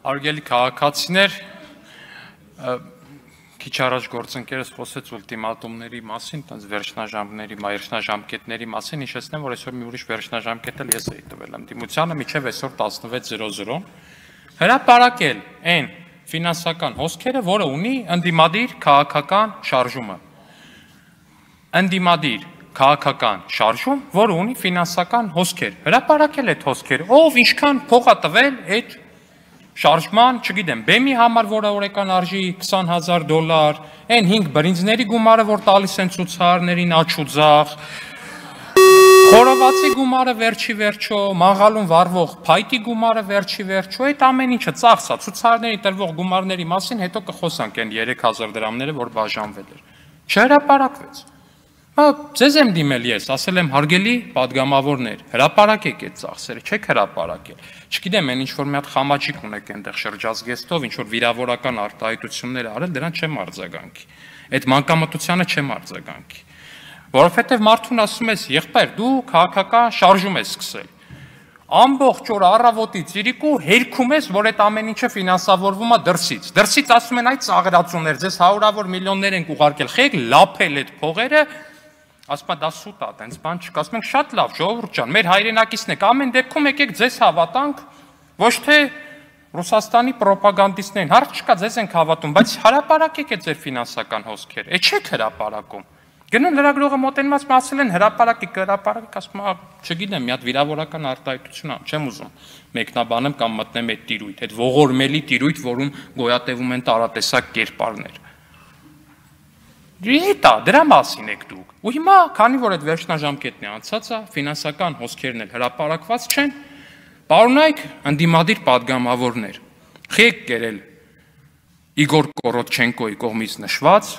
Արգելի քաղաքացիներ, քիչ առաջ գործընկերս խոսեց ուլտիմատումների մասին, տենց վերջնաժամկետների մասին, հիշեցնեմ, որ այսօր մի ուրիշ վերջնաժամկետ էլ ես էի տվել ընդդիմությանը միջև այսօր 16:00 հրապարակել այն ֆինանսական հոսքերը, որը ունի ընդդիմադիր քաղաքական շարժումը։ Ընդդիմադիր քաղաքական շարժում, որը ունի ֆինանսական հոսքեր։ Հրապարակել այդ հոսքերը, ով ինչքան փող է տվել այդ շարժման, չգիտեմ, բեմի համար, որը օրեկան արժի 20000 դոլար, այն 5 բրինձների գումարը, որ տալիս են ցուցարներին աչուձախ, Խորովածի գումարը վերջի վերջո, մաղալուն վառվող փայտի գումարը վերջի վերջո, այդ ամեն ինչը ծախսա, ցուցարների տրվող գումարների մասին հետո կխոսանք այն 3000 դրամները, որ բաժանվել էր։ Չհրապարակվեց։ Հա, ձեզ եմ դիմել ես, ասել եմ հարգելի падգամավորներ, հրաապարակեք այդ ծախսերը, չեք հրաապարակել։ Չգիտեմ, այն ինչ որ մի հատ խամաչիկ ունեք այնտեղ շրջազգեստով, ինչ որ վիրավորական արտահայտություններ արել, դրան չեմ արձագանքի։ Այդ մանկամտությանը չեմ արձագանքի։ Որովհետև մարդուն ասում ես, եղբայր, դու քաղաքական շարժում ես սկսել ամբողջ օր առավոտից իրիկու հերքում ես, որ այդ ամեն ինչը ֆինանսավորվում է դրսից։ Դրսից ասում են այդ ծաղրացումներ, ձեզ հարյուրավոր միլիոններ են ուղարկել, խեք լափել այդ փողերը, ասում է դա սուտ է, տենց բան չկա, ասում ենք շատ լավ, ժողովուրդ ջան, մեր հայրենակիցն եք, ամեն դեպքում եկեք ձեզ հավատանք, ոչ թե Ռուսաստանի ռոպագանդիստներին, հարց չկա, ձեզ ենք հավատում, բայց հրաապարակեք այդ ձեր ֆինանսական հոսքերը։ Է չեք հրաապարակում։ Գնում լրագրողը մոտենված ասել են հրաապարակի, հրաապարակի, ասում է, չգիտեմ, մի հատ վիրավորական արտահայտություն ա, չեմ ուզում մեկնաբանեմ կամ մտնեմ այդ տիրույթ, այդ ողորմելի տիրույթ, որում գոյատևում են տարատեսակ կերպարներ։ Դա դրա մասին եք դուք։ Ու հիմա, քանի որ այդ վերջնաժամկետն է անցած, ֆինանսական հոսքերն էլ հրապարակված չեն, պարոնայք ընդդիմադիր падգամավորներ։ Խեք կերել Իգոր Կորոչենկոյի կողմից նշված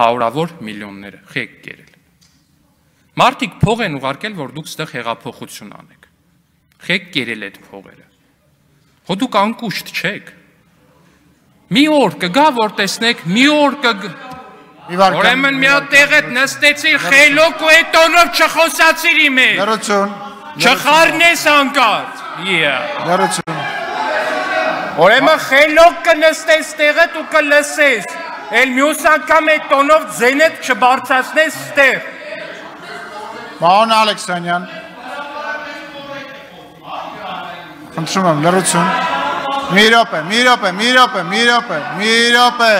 հարյուրավոր միլիոնները խեք կերել։ Մարդիկ փող են ուղարկել, որ դուք ստեղ հեղափոխություն անեք։ Խեք կերել այդ փողերը։ Հո դուք անկուշտ չեք։ Մի օր կգա, որ տեսնեք, մի օր կգա Ուրեմն մի հատ տեղետ նստեցիր խելոք ու այդ տոնով չխոսացիր իմ հետ։ Լրություն։ Չխառնես անկած։ Yeah։ Լրություն։ Ուրեմն խելոք կնստես տեղետ ու կլսես։ Էլ մյուս անգամ այդ տոնով ձենետ չբարձրացնես ստեղ։ Պարոն Ալեքսանյան։ Խնդրում եմ լրություն։ Մի րոպե, մի րոպե, մի րոպե, մի րոպե, մի րոպե։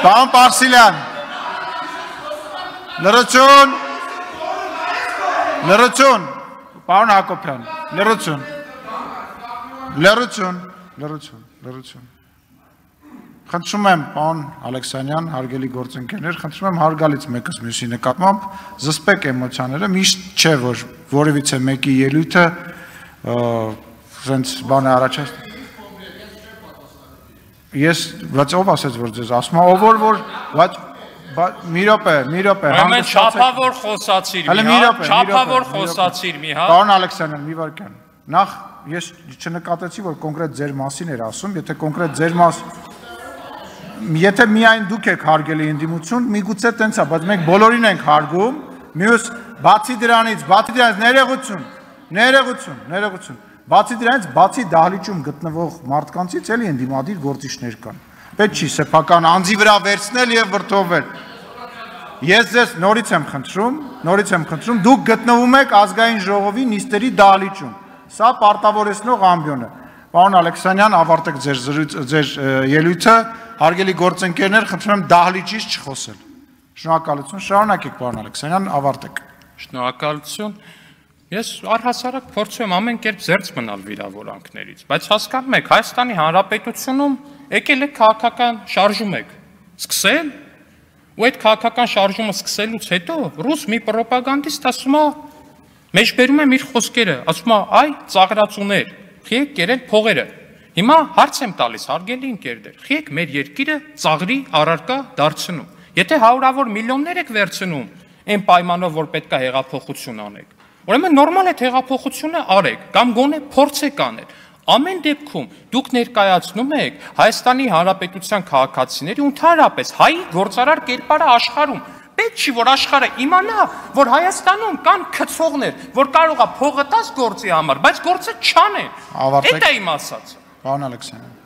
Պարոն Պարսիլյան։ Լրություն։ Լրություն։ Պարոն Հակոբյան, լրություն։ Լրություն, լրություն, լրություն։ Խնդրում եմ, պարոն Ալեքսանյան, հարգելի գործընկերներ, խնդրում եմ հարգալից մեկս մյուսի նկատմամբ զսպեք էմոցիաները, միշտ չէ որ որևիցե մեկի ելույթը սենց բան է առաջացնում Ես բայց ով ասեց որ ձեզ ասում ա ով որ որ բայց մի րոպե, մի րոպե, Ամեն չափավոր խոսացիր մի հատ, չափավոր խոսացիր մի հատ։ Պարոն Ալեքսանյան, մի վարքան։ Նախ ես չնկատեցի որ կոնկրետ ձեր մասին էր ասում, եթե կոնկրետ ձեր մաս եթե միայն դուք եք հարգելի ընդդիմություն, միգուցե տենց է, բայց մենք բոլորին ենք հարգում։ Մյուս բացի դրանից, բացի դրանից ներողություն, ներողություն, ներողություն Բացի դրանից, բացի դահլիճում գտնվող մարդկանցից էլի ընդդիմադիր գործիչներ կան։ Պետք չի սեփական անձի վրա վերցնել եւ վրթովել։ Ես ձեզ նորից եմ խնդրում, նորից եմ խնդրում, դուք գտնվում եք ազգային ժողովի նիստերի դահլիճում։ Սա պարտավորեցնող ամբիոն է։ Պարոն Ալեքսանյան, ավարտեք ձեր ձեր ելույթը, հարգելի գործընկերներ, խնդրում եմ դահլիճից չխոսել։ Շնորհակալություն, շարունակեք, պարոն Ալեքսանյան, ավարտեք։ Շնորհակալություն։ Ես առհասարակ փորձում եմ ամեն կերպ զերծ մնալ վիրավորանքներից, բայց հասկանում եք, Հայաստանի Հանրապետությունում եկել է քաղաքական շարժում եք։ Սկսել ու այդ քաղաքական շարժումը սկսելուց հետո ռուս մի ռոպագանդիստ ասում է մեջբերում եմ իր խոսքերը, ասում է՝ «Այ ծաղրացուներ, խիեք կերել փողերը»։ Հիմա հարց եմ տալիս հարգելի ընկերներ, խիեք մեր երկիրը ծաղրի առարկա դարձնում։ Եթե հարյուրավոր միլիոններ եք վերցնում այն պայմանով, որ պետքա հեղափոխություն անեք, Ուրեմն նորմալ է հեղափոխությունը արեք կամ գոնե փորձեք անել։ Ամեն դեպքում դուք ներկայացնում եք Հայաստանի Հանրապետության քաղաքացիների ընդհանրապես հայի գործարար կերպարը աշխարհում։ պետք չի որ աշխարհը իմանա, որ Հայաստանում կան քծողներ, որ կարող է փողը տաս գործի համար, բայց գործը չանեն։ Ավարտեք։ Դա իմ ասածը։ Պարոն Ալեքսանյան